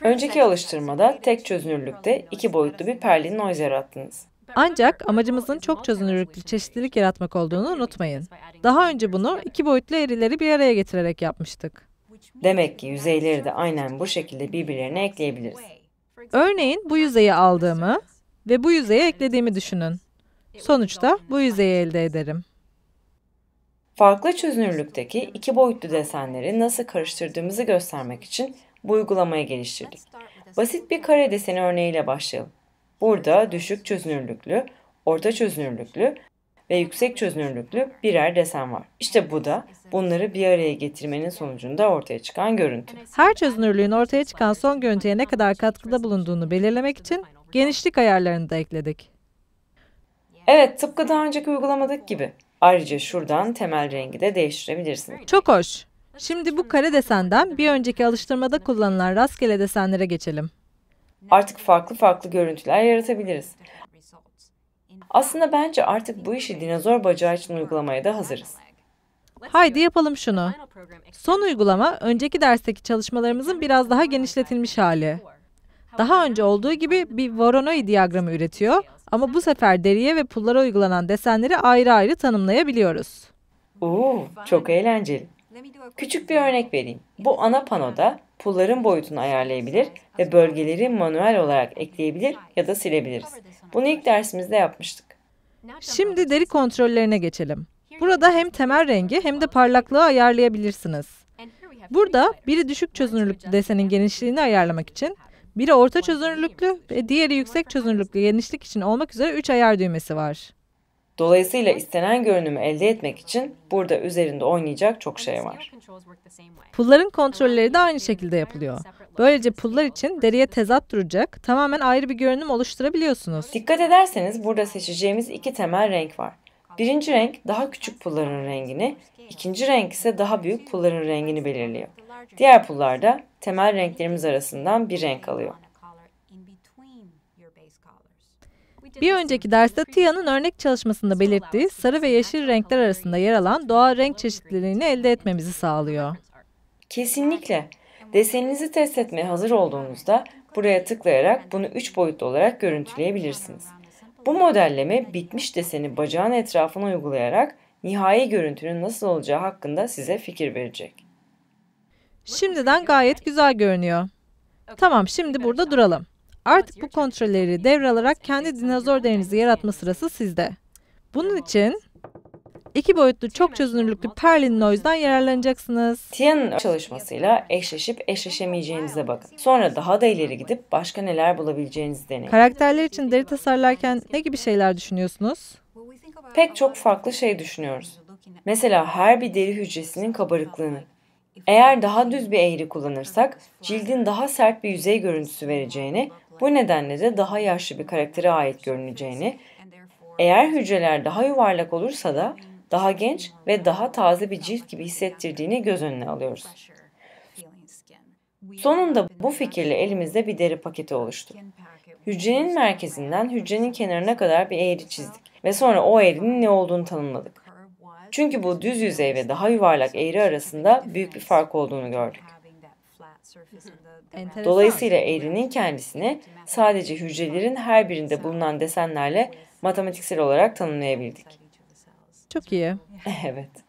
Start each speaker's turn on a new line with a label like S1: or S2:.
S1: Önceki alıştırmada tek çözünürlükte iki boyutlu bir Perlin noise yarattınız.
S2: Ancak amacımızın çok çözünürlüklü çeşitlilik yaratmak olduğunu unutmayın. Daha önce bunu iki boyutlu eğrileri bir araya getirerek yapmıştık.
S1: Demek ki yüzeyleri de aynen bu şekilde birbirlerine ekleyebiliriz.
S2: Örneğin bu yüzeyi aldığımı ve bu yüzeye eklediğimi düşünün. Sonuçta bu yüzeyi elde ederim.
S1: Farklı çözünürlükteki iki boyutlu desenleri nasıl karıştırdığımızı göstermek için bu uygulamayı geliştirdik. Basit bir kare deseni örneğiyle başlayalım. Burada düşük çözünürlüklü, orta çözünürlüklü ve yüksek çözünürlüklü birer desen var. İşte bu da bunları bir araya getirmenin sonucunda ortaya çıkan görüntü.
S2: Her çözünürlüğün ortaya çıkan son görüntüye ne kadar katkıda bulunduğunu belirlemek için genişlik ayarlarını da ekledik.
S1: Evet, tıpkı daha önceki uygulamadaki gibi. Ayrıca şuradan temel rengi de değiştirebilirsiniz.
S2: Çok hoş. Şimdi bu kare desenden bir önceki alıştırmada kullanılan rastgele desenlere geçelim.
S1: Artık farklı farklı görüntüler yaratabiliriz. Aslında bence artık bu işi dinozor bacağı için uygulamaya da hazırız.
S2: Haydi yapalım şunu. Son uygulama önceki dersteki çalışmalarımızın biraz daha genişletilmiş hali. Daha önce olduğu gibi bir Voronoi diyagramı üretiyor ama bu sefer deriye ve pullara uygulanan desenleri ayrı ayrı tanımlayabiliyoruz.
S1: Oo, çok eğlenceli. Küçük bir örnek vereyim. Bu ana panoda pulların boyutunu ayarlayabilir ve bölgeleri manuel olarak ekleyebilir ya da silebiliriz. Bunu ilk dersimizde yapmıştık.
S2: Şimdi deri kontrollerine geçelim. Burada hem temel rengi hem de parlaklığı ayarlayabilirsiniz. Burada biri düşük çözünürlüklü desenin genişliğini ayarlamak için, biri orta çözünürlüklü ve diğeri yüksek çözünürlüklü genişlik için olmak üzere 3 ayar düğmesi var.
S1: Dolayısıyla istenen görünümü elde etmek için burada üzerinde oynayacak çok şey var.
S2: Pulların kontrolleri de aynı şekilde yapılıyor. Böylece pullar için deriye tezat duracak, tamamen ayrı bir görünüm oluşturabiliyorsunuz.
S1: Dikkat ederseniz burada seçeceğimiz iki temel renk var. Birinci renk daha küçük pulların rengini, ikinci renk ise daha büyük pulların rengini belirliyor. Diğer pullar da temel renklerimiz arasından bir renk alıyor.
S2: Bir önceki derste Tia'nın örnek çalışmasında belirttiği sarı ve yeşil renkler arasında yer alan doğal renk çeşitliliğini elde etmemizi sağlıyor.
S1: Kesinlikle. Deseninizi test etmeye hazır olduğunuzda buraya tıklayarak bunu 3 boyutlu olarak görüntüleyebilirsiniz. Bu modelleme bitmiş deseni bacağın etrafına uygulayarak nihai görüntünün nasıl olacağı hakkında size fikir verecek.
S2: Şimdiden gayet güzel görünüyor. Tamam şimdi burada duralım. Artık bu kontrolleri devralarak kendi dinozor derinizi yaratma sırası sizde. Bunun için iki boyutlu çok çözünürlüklü Perlin Noise'dan yararlanacaksınız.
S1: Tia'nın çalışmasıyla eşleşip eşleşemeyeceğinize bakın. Sonra daha da ileri gidip başka neler bulabileceğinizi deneyin.
S2: Karakterler için deri tasarlarken ne gibi şeyler düşünüyorsunuz?
S1: Pek çok farklı şey düşünüyoruz. Mesela her bir deri hücresinin kabarıklığını. Eğer daha düz bir eğri kullanırsak cildin daha sert bir yüzey görüntüsü vereceğini, bu nedenle de daha yaşlı bir karaktere ait görüneceğini, eğer hücreler daha yuvarlak olursa da daha genç ve daha taze bir cilt gibi hissettirdiğini göz önüne alıyoruz. Sonunda bu fikirle elimizde bir deri paketi oluştu. Hücrenin merkezinden hücrenin kenarına kadar bir eğri çizdik ve sonra o eğrinin ne olduğunu tanımladık. Çünkü bu düz yüzey ve daha yuvarlak eğri arasında büyük bir fark olduğunu gördük. Dolayısıyla eğrinin kendisini sadece hücrelerin her birinde bulunan desenlerle matematiksel olarak tanımlayabildik.
S2: Çok iyi.
S1: evet.